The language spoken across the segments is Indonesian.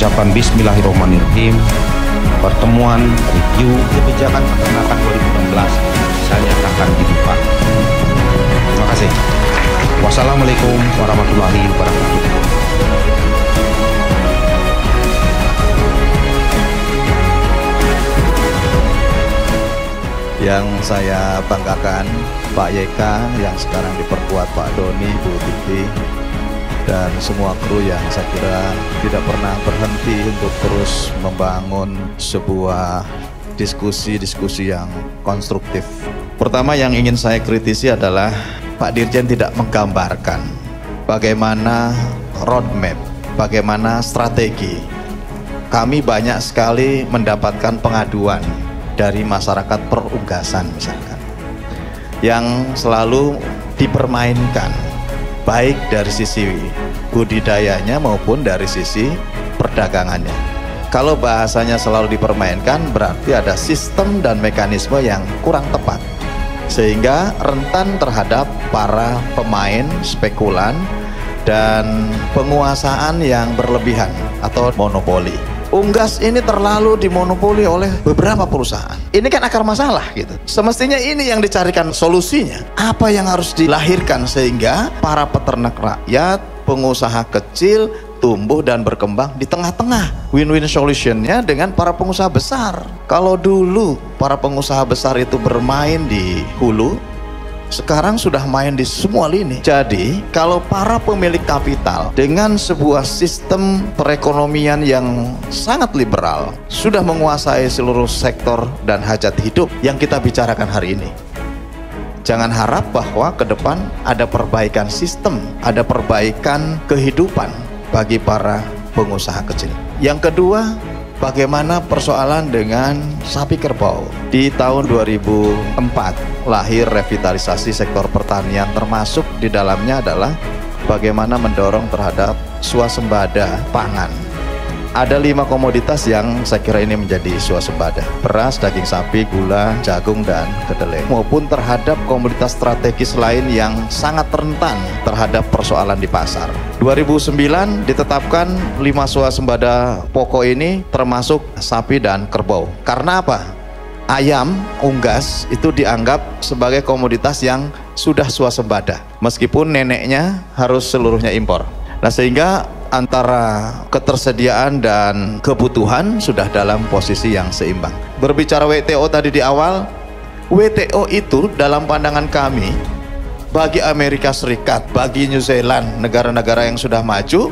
mengucapkan Bismillahirrahmanirrahim pertemuan review kebijakan peternakan 2016 saya nyatakan dibuka. Terima kasih. Wassalamualaikum warahmatullahi wabarakatuh. yang saya banggakan Pak YK yang sekarang diperkuat Pak Doni, Bu Titi dan semua kru yang saya kira tidak pernah berhenti untuk terus membangun sebuah diskusi-diskusi yang konstruktif. Pertama yang ingin saya kritisi adalah Pak Dirjen tidak menggambarkan bagaimana roadmap, bagaimana strategi. Kami banyak sekali mendapatkan pengaduan dari masyarakat perunggasan misalkan yang selalu dipermainkan baik dari sisi budidayanya maupun dari sisi perdagangannya. Kalau bahasanya selalu dipermainkan berarti ada sistem dan mekanisme yang kurang tepat. Sehingga rentan terhadap para pemain spekulan dan penguasaan yang berlebihan atau monopoli Unggas ini terlalu dimonopoli oleh beberapa perusahaan. Ini kan akar masalah gitu. Semestinya ini yang dicarikan solusinya. Apa yang harus dilahirkan sehingga para peternak rakyat, pengusaha kecil tumbuh dan berkembang di tengah-tengah. Win-win solutionnya dengan para pengusaha besar. Kalau dulu para pengusaha besar itu bermain di hulu, sekarang sudah main di semua lini. Jadi, kalau para pemilik kapital dengan sebuah sistem perekonomian yang sangat liberal sudah menguasai seluruh sektor dan hajat hidup yang kita bicarakan hari ini. Jangan harap bahwa ke depan ada perbaikan sistem, ada perbaikan kehidupan bagi para pengusaha kecil. Yang kedua, bagaimana persoalan dengan sapi kerbau. Di tahun 2004 lahir revitalisasi sektor pertanian termasuk di dalamnya adalah bagaimana mendorong terhadap swasembada pangan ada lima komoditas yang saya kira ini menjadi swasembada beras, daging sapi, gula, jagung, dan kedelai. Maupun terhadap komoditas strategis lain yang sangat rentan terhadap persoalan di pasar. 2009 ditetapkan lima swasembada pokok ini termasuk sapi dan kerbau. Karena apa? ayam unggas itu dianggap sebagai komoditas yang sudah swasembada meskipun neneknya harus seluruhnya impor. Nah sehingga antara ketersediaan dan kebutuhan sudah dalam posisi yang seimbang. Berbicara WTO tadi di awal, WTO itu dalam pandangan kami bagi Amerika Serikat, bagi New Zealand, negara-negara yang sudah maju,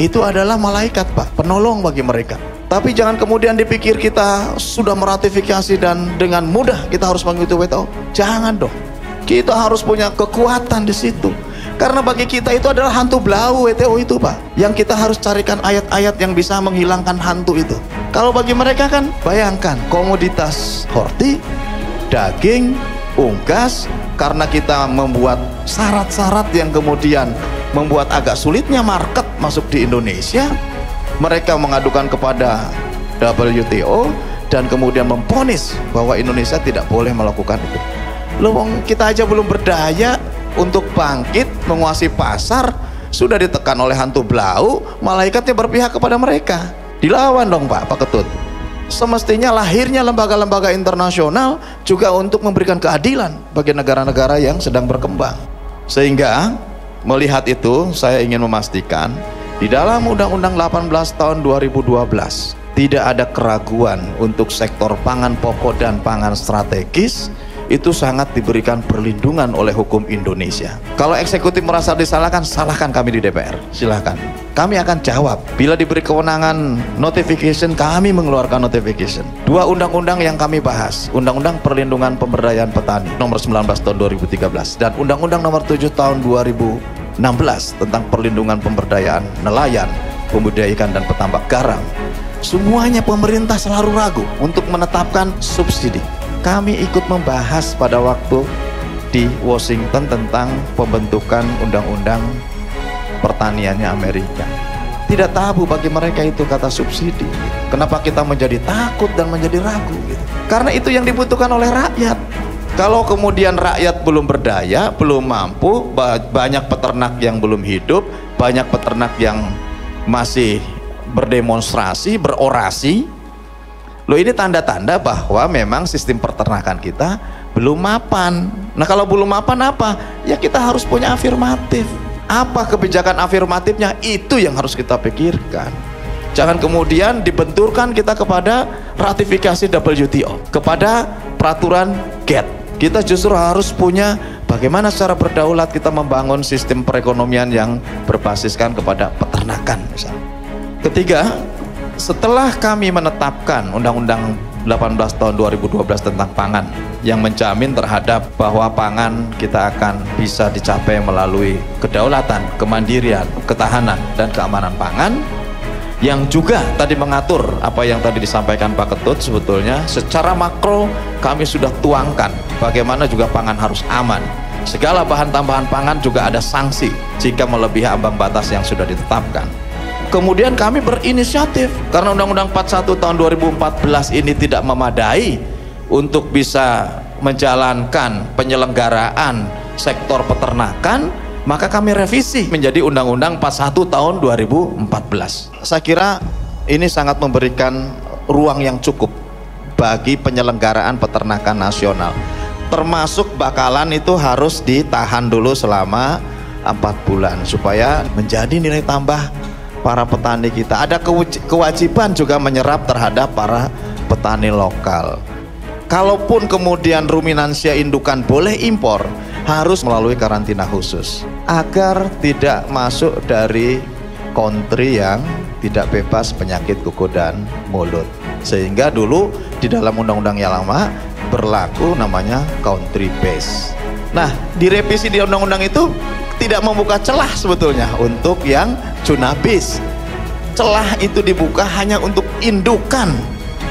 itu adalah malaikat Pak, penolong bagi mereka. Tapi jangan kemudian dipikir kita sudah meratifikasi dan dengan mudah kita harus mengikuti WTO. Jangan dong. Kita harus punya kekuatan di situ karena bagi kita itu adalah hantu belau WTO itu Pak. Yang kita harus carikan ayat-ayat yang bisa menghilangkan hantu itu. Kalau bagi mereka kan bayangkan komoditas horti, daging, unggas karena kita membuat syarat-syarat yang kemudian membuat agak sulitnya market masuk di Indonesia. Mereka mengadukan kepada WTO dan kemudian memponis bahwa Indonesia tidak boleh melakukan itu. Loh kita aja belum berdaya untuk bangkit menguasai pasar sudah ditekan oleh hantu belau malaikatnya berpihak kepada mereka. Dilawan dong Pak Pak Ketut. Semestinya lahirnya lembaga-lembaga internasional juga untuk memberikan keadilan bagi negara-negara yang sedang berkembang. Sehingga melihat itu saya ingin memastikan di dalam Undang-Undang 18 tahun 2012 tidak ada keraguan untuk sektor pangan pokok dan pangan strategis itu sangat diberikan perlindungan oleh hukum Indonesia. Kalau eksekutif merasa disalahkan, salahkan kami di DPR. Silahkan. Kami akan jawab. Bila diberi kewenangan notification, kami mengeluarkan notification. Dua undang-undang yang kami bahas. Undang-undang Perlindungan Pemberdayaan Petani nomor 19 tahun 2013 dan Undang-undang nomor 7 tahun 2016 tentang perlindungan pemberdayaan nelayan, pembudidaya ikan dan petambak garam. Semuanya pemerintah selalu ragu untuk menetapkan subsidi kami ikut membahas pada waktu di Washington tentang pembentukan undang-undang pertaniannya Amerika. Tidak tabu bagi mereka itu kata subsidi. Kenapa kita menjadi takut dan menjadi ragu gitu? Karena itu yang dibutuhkan oleh rakyat. Kalau kemudian rakyat belum berdaya, belum mampu, banyak peternak yang belum hidup, banyak peternak yang masih berdemonstrasi, berorasi. Loh ini tanda-tanda bahwa memang sistem peternakan kita belum mapan. Nah kalau belum mapan apa? Ya kita harus punya afirmatif. Apa kebijakan afirmatifnya? Itu yang harus kita pikirkan. Jangan kemudian dibenturkan kita kepada ratifikasi WTO, kepada peraturan GATT. Kita justru harus punya bagaimana secara berdaulat kita membangun sistem perekonomian yang berbasiskan kepada peternakan misalnya. Ketiga, setelah kami menetapkan Undang-Undang 18 tahun 2012 tentang pangan yang menjamin terhadap bahwa pangan kita akan bisa dicapai melalui kedaulatan, kemandirian, ketahanan, dan keamanan pangan yang juga tadi mengatur apa yang tadi disampaikan Pak Ketut sebetulnya secara makro kami sudah tuangkan bagaimana juga pangan harus aman. Segala bahan tambahan pangan juga ada sanksi jika melebihi ambang batas yang sudah ditetapkan kemudian kami berinisiatif karena Undang-Undang 41 tahun 2014 ini tidak memadai untuk bisa menjalankan penyelenggaraan sektor peternakan maka kami revisi menjadi Undang-Undang 41 tahun 2014 saya kira ini sangat memberikan ruang yang cukup bagi penyelenggaraan peternakan nasional. Termasuk bakalan itu harus ditahan dulu selama empat bulan supaya menjadi nilai tambah para petani kita. Ada kewajiban juga menyerap terhadap para petani lokal. Kalaupun kemudian ruminansia indukan boleh impor, harus melalui karantina khusus agar tidak masuk dari country yang tidak bebas penyakit kuku dan mulut. Sehingga dulu di dalam undang-undang yang lama berlaku namanya country base. Nah, direvisi di undang-undang itu tidak membuka celah sebetulnya untuk yang cunabis. Celah itu dibuka hanya untuk indukan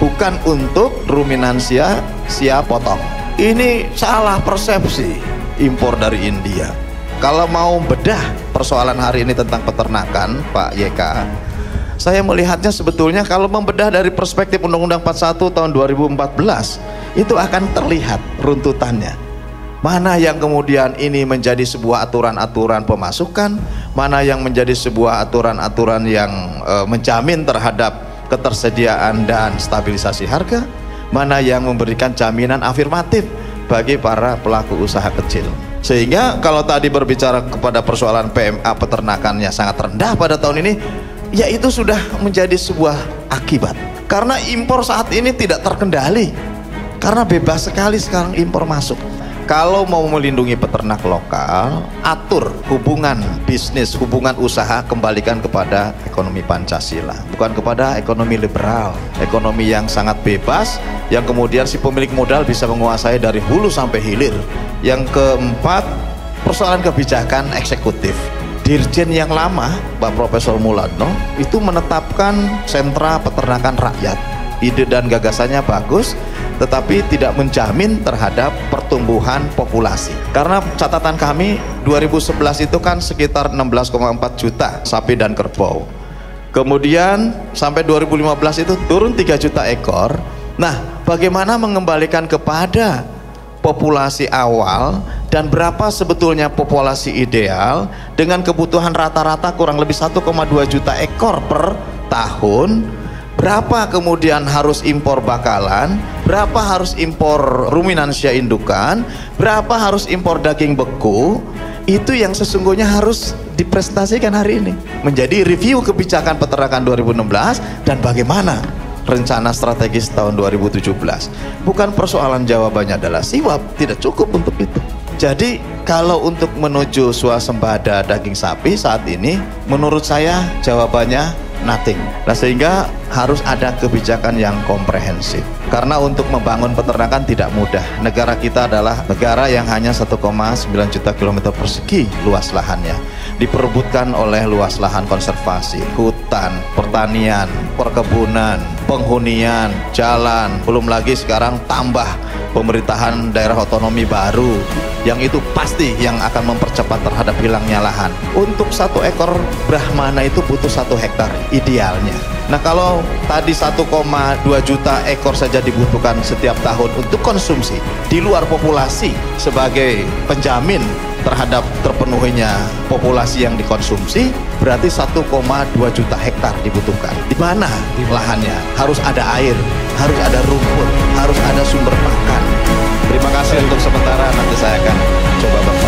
bukan untuk ruminansia siap potong. Ini salah persepsi impor dari India. Kalau mau bedah persoalan hari ini tentang peternakan Pak YK saya melihatnya sebetulnya kalau membedah dari perspektif Undang-Undang 41 tahun 2014 itu akan terlihat runtutannya Mana yang kemudian ini menjadi sebuah aturan-aturan pemasukan, mana yang menjadi sebuah aturan-aturan yang e, menjamin terhadap ketersediaan dan stabilisasi harga, mana yang memberikan jaminan afirmatif bagi para pelaku usaha kecil. Sehingga kalau tadi berbicara kepada persoalan PMA peternakannya sangat rendah pada tahun ini, ya itu sudah menjadi sebuah akibat. Karena impor saat ini tidak terkendali. Karena bebas sekali sekarang impor masuk kalau mau melindungi peternak lokal, atur hubungan bisnis, hubungan usaha kembalikan kepada ekonomi Pancasila, bukan kepada ekonomi liberal, ekonomi yang sangat bebas, yang kemudian si pemilik modal bisa menguasai dari hulu sampai hilir. Yang keempat, persoalan kebijakan eksekutif. Dirjen yang lama, Pak Profesor Muladno, itu menetapkan sentra peternakan rakyat. Ide dan gagasannya bagus, tetapi tidak menjamin terhadap pertumbuhan populasi. Karena catatan kami 2011 itu kan sekitar 16,4 juta sapi dan kerbau. Kemudian sampai 2015 itu turun 3 juta ekor. Nah bagaimana mengembalikan kepada populasi awal dan berapa sebetulnya populasi ideal dengan kebutuhan rata-rata kurang lebih 1,2 juta ekor per tahun berapa kemudian harus impor bakalan, berapa harus impor ruminansia indukan, berapa harus impor daging beku, itu yang sesungguhnya harus diprestasikan hari ini. Menjadi review kebijakan peternakan 2016 dan bagaimana rencana strategis tahun 2017. Bukan persoalan jawabannya adalah siwap, tidak cukup untuk itu. Jadi kalau untuk menuju swasembada daging sapi saat ini menurut saya jawabannya nothing. Nah sehingga harus ada kebijakan yang komprehensif. Karena untuk membangun peternakan tidak mudah. Negara kita adalah negara yang hanya 1,9 juta kilometer persegi luas lahannya. Diperebutkan oleh luas lahan konservasi, hutan, pertanian, perkebunan, penghunian, jalan, belum lagi sekarang tambah pemerintahan daerah otonomi baru yang itu pasti yang akan mempercepat terhadap hilangnya lahan. Untuk satu ekor Brahmana itu butuh satu hektar idealnya. Nah kalau tadi 1,2 juta ekor saja dibutuhkan setiap tahun untuk konsumsi di luar populasi sebagai penjamin terhadap terpenuhinya populasi yang dikonsumsi berarti 1,2 juta hektar dibutuhkan. Di mana lahannya? Harus ada air, harus ada rumput, harus ada sumber pakan. Terima kasih untuk sementara nanti saya akan coba.